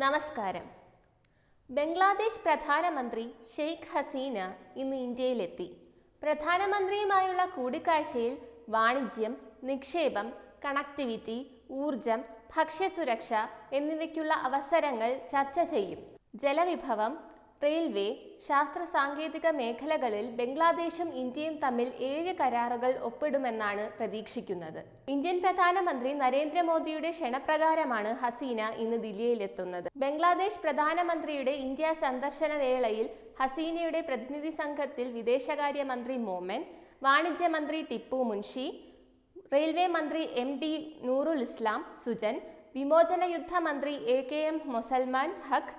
നമസ്കാരം. ബംഗ്ലാദേശ് പ്രധാനമന്ത്രി ഷെയ്ഖ് ഹസീന ഇന്ന് ഇന്ത്യയിലെത്തി. പ്രധാനമന്ത്രിയുമായുള്ള കൂടിക്കാഴ്ചയിൽ വാണിജ്യം നിക്ഷേപം കണക്ടിവിറ്റി ഊർജം ഭക്ഷ്യസുരക്ഷ എന്നിവയ്ക്കുള്ള അവസരങ്ങൾ ചർച്ച ചെയ്യും. ജലവിഭവം റെയിൽവേ ശാസ്ത്ര സാങ്കേതിക മേഖലകളിൽ ബംഗ്ലാദേശും ഇന്ത്യയും തമ്മിൽ ഏഴ് കരാറുകൾ ഒപ്പിടുമെന്നാണ് പ്രതീക്ഷിക്കുന്നത്. ഇന്ത്യൻ പ്രധാനമന്ത്രി നരേന്ദ്രമോദിയുടെ ക്ഷണപ്രകാരമാണ് ഹസീന ഇന്ന് ദില്ലിയിലെത്തുന്നത്. ബംഗ്ലാദേശ് പ്രധാനമന്ത്രിയുടെ ഇന്ത്യ സന്ദർശന വേളയിൽ ഹസീനയുടെ പ്രതിനിധി സംഘത്തിൽ വിദേശകാര്യമന്ത്രി മോമൻ വാണിജ്യമന്ത്രി ടിപ്പു മുൻഷി റെയിൽവേ മന്ത്രി എം ഡി നൂറുൽ ഇസ്ലാം സുജൻ വിമോചന യുദ്ധ മന്ത്രി A K M Mozammel Haque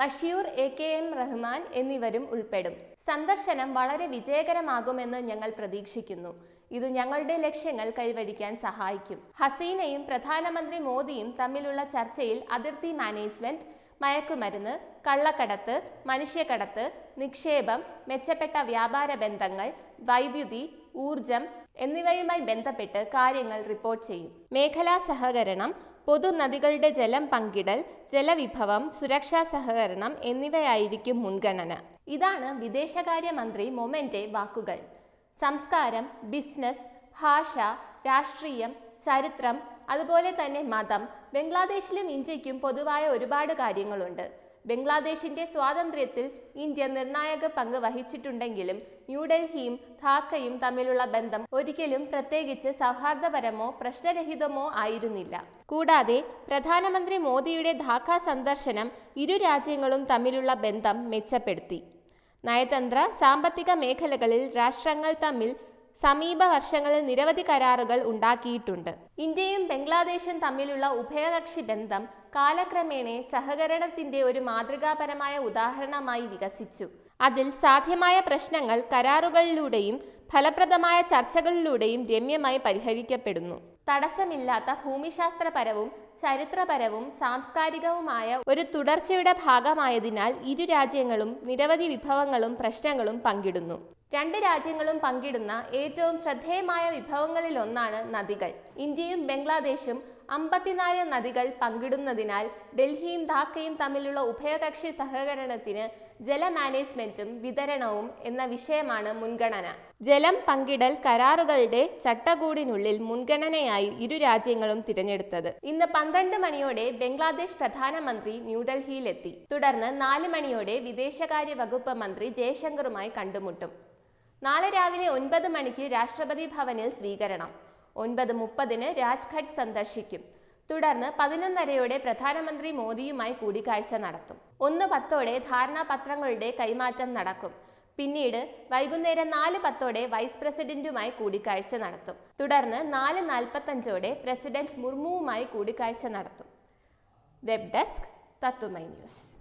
Mashir A K M Rahman എന്നിവരും ഉൾപ്പെടും. സന്ദർശനം വളരെ വിജയകരമാകുമെന്ന് ഞങ്ങൾ പ്രതീക്ഷിക്കുന്നു. ഇത് ഞങ്ങളുടെ ലക്ഷ്യങ്ങൾ കൈവരിക്കാൻ സഹായിക്കും. ഹസീനയും പ്രധാനമന്ത്രി മോദിയും തമ്മിലുള്ള ചർച്ചയിൽ അതിർത്തി മാനേജ്മെന്റ് മയക്കുമരുന്ന് കള്ളക്കടത്ത് മനുഷ്യക്കടത്ത് നിക്ഷേപം മെച്ചപ്പെട്ട വ്യാപാര ബന്ധങ്ങൾ വൈദ്യുതി ഊർജം എന്നിവയുമായി ബന്ധപ്പെട്ട് കാര്യങ്ങൾ റിപ്പോർട്ട് ചെയ്യും. മേഖലാ സഹകരണം പൊതുനദികളുടെ ജലം പങ്കിടൽ ജലവിഭവം സുരക്ഷാ സഹകരണം എന്നിവയായിരിക്കും മുൻഗണന. ഇതാണ് വിദേശകാര്യമന്ത്രി മൊമെന്റെ വാക്കുകൾ. സംസ്കാരം ബിസിനസ് ഭാഷ രാഷ്ട്രീയം ചരിത്രം അതുപോലെ തന്നെ മതം ബംഗ്ലാദേശിലും ഇന്ത്യയ്ക്കും പൊതുവായ ഒരുപാട് കാര്യങ്ങളുണ്ട്. ബംഗ്ലാദേശിന്റെ സ്വാതന്ത്ര്യത്തിൽ ഇന്ത്യ നിർണായക പങ്ക് വഹിച്ചിട്ടുണ്ടെങ്കിലും ന്യൂഡൽഹിയും ധാക്കയും തമ്മിലുള്ള ബന്ധം ഒരിക്കലും പ്രത്യേകിച്ച് സൗഹാർദ്ദപരമോ പ്രശ്നരഹിതമോ ആയിരുന്നില്ല. കൂടാതെ പ്രധാനമന്ത്രി മോദിയുടെ ധാക്ക സന്ദർശനം ഇരു രാജ്യങ്ങളും തമ്മിലുള്ള ബന്ധം മെച്ചപ്പെടുത്തി. നയതന്ത്ര സാമ്പത്തിക മേഖലകളിൽ രാഷ്ട്രങ്ങൾ തമ്മിൽ സമീപ വർഷങ്ങളിൽ നിരവധി കരാറുകൾ ഉണ്ടാക്കിയിട്ടുണ്ട്. ഇന്ത്യയും ബംഗ്ലാദേശും തമ്മിലുള്ള ഉഭയകക്ഷി ബന്ധം കാലക്രമേണ സഹകരണത്തിന്റെ ഒരു മാതൃകാപരമായ ഉദാഹരണമായി വികസിച്ചു. അതിൽ സാധ്യമായ പ്രശ്നങ്ങൾ കരാറുകളിലൂടെയും ഫലപ്രദമായ ചർച്ചകളിലൂടെയും രമ്യമായി പരിഹരിക്കപ്പെടുന്നു. തടസ്സമില്ലാത്ത ഭൂമിശാസ്ത്രപരവും ചരിത്രപരവും സാംസ്കാരികവുമായ ഒരു തുടർച്ചയുടെ ഭാഗമായതിനാൽ ഇരു രാജ്യങ്ങളും നിരവധി വിഭവങ്ങളും പ്രശ്നങ്ങളും പങ്കിടുന്നു. രണ്ട് രാജ്യങ്ങളും പങ്കിടുന്ന ഏറ്റവും ശ്രദ്ധേയമായ വിഭവങ്ങളിലൊന്നാണ് നദികൾ. ഇന്ത്യയും ബംഗ്ലാദേശും അമ്പത്തിനാല് നദികൾ പങ്കിടുന്നതിനാൽ ഡൽഹിയും ധാക്കയും തമ്മിലുള്ള ഉഭയകക്ഷി സഹകരണത്തിന് ജല മാനേജ്മെന്റും വിതരണവും എന്ന വിഷയമാണ് മുൻഗണന. ജലം പങ്കിടൽ കരാറുകളുടെ ചട്ടകൂടിനുള്ളിൽ മുൻഗണനയായി ഇരു രാജ്യങ്ങളും തിരഞ്ഞെടുത്തത്. ഇന്ന് പന്ത്രണ്ട് മണിയോടെ ബംഗ്ലാദേശ് പ്രധാനമന്ത്രി ന്യൂഡൽഹിയിലെത്തി. തുടർന്ന് നാല് മണിയോടെ വിദേശകാര്യ വകുപ്പ് മന്ത്രി ജയശങ്കറുമായി കണ്ടുമുട്ടും. നാളെ രാവിലെ ഒൻപത് മണിക്ക് രാഷ്ട്രപതി ഭവനിൽ സ്വീകരണം. ഒൻപത് മുപ്പതിന് രാജ്ഘട്ട് സന്ദർശിക്കും. തുടർന്ന് പതിനൊന്നരയോടെ പ്രധാനമന്ത്രി മോദിയുമായി കൂടിക്കാഴ്ച നടത്തും. ഒന്ന് പത്തോടെ ധാരണാപത്രങ്ങളുടെ കൈമാറ്റം നടക്കും. പിന്നീട് വൈകുന്നേരം നാല് പത്തോടെ വൈസ് പ്രസിഡന്റുമായി കൂടിക്കാഴ്ച നടത്തും. തുടർന്ന് നാല് നാൽപ്പത്തഞ്ചോടെ പ്രസിഡന്റ് മുർമുവുമായി കൂടിക്കാഴ്ച നടത്തും. വെബ് ഡെസ്ക് തത്തുമൈ ന്യൂസ്.